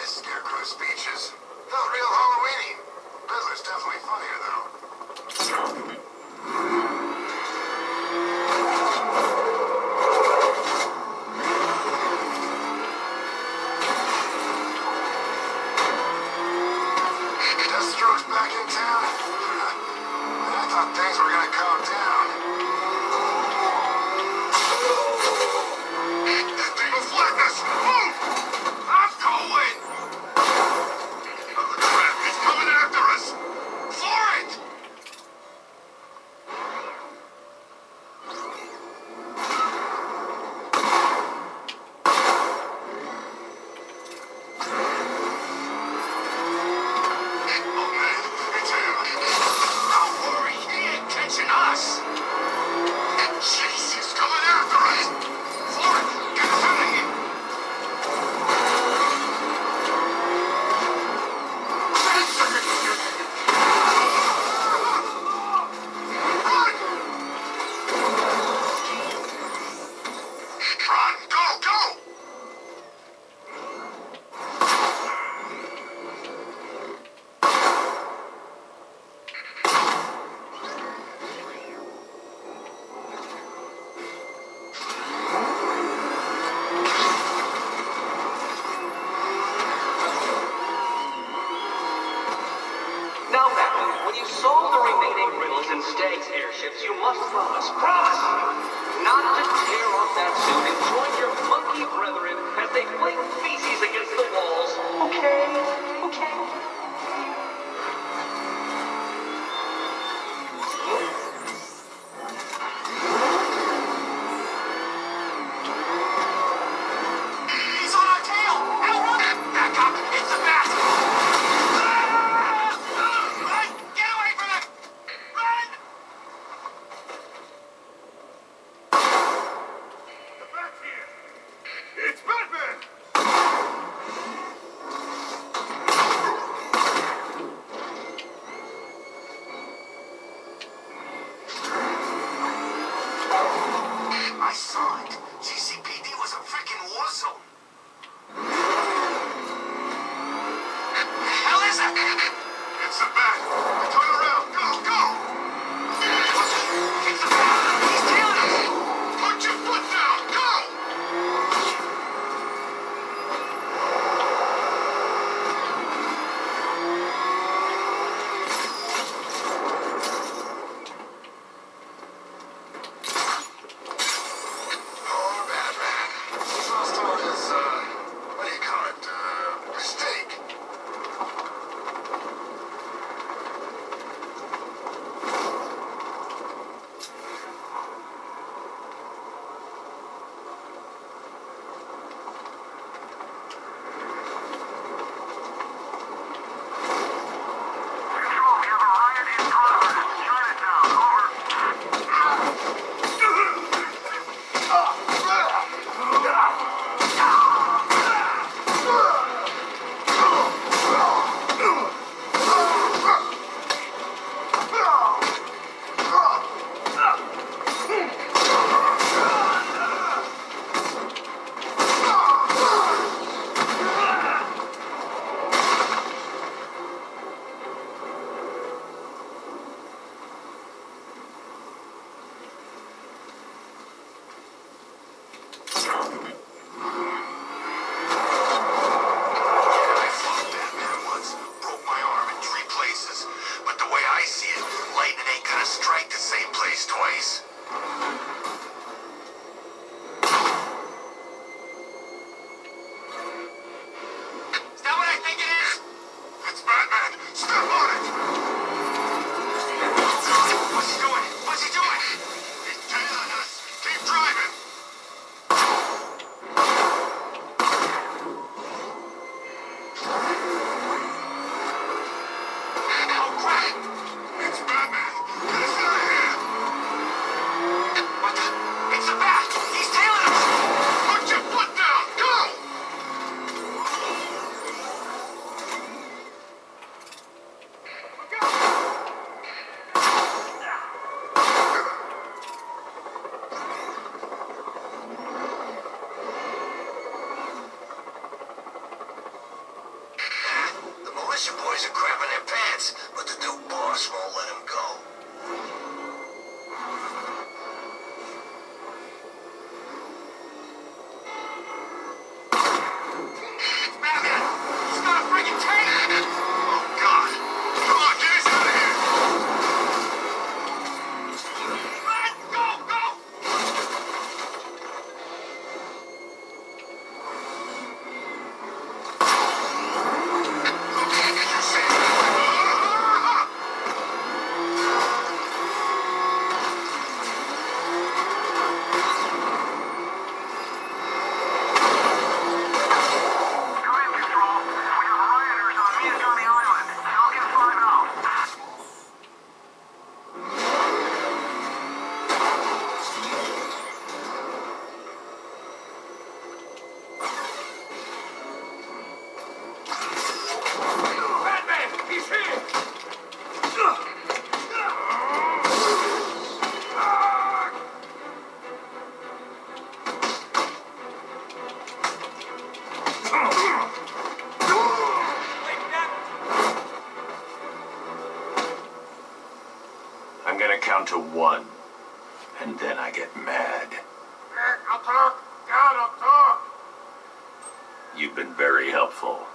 his scarecrow speeches. Felt real Halloweeny. Riddler's definitely funnier, though. You must promise, promise, not to tear off that suit and join your monkey brethren as they fling feast. down to one. And then I get mad. I'll talk. God, I'll talk. You've been very helpful.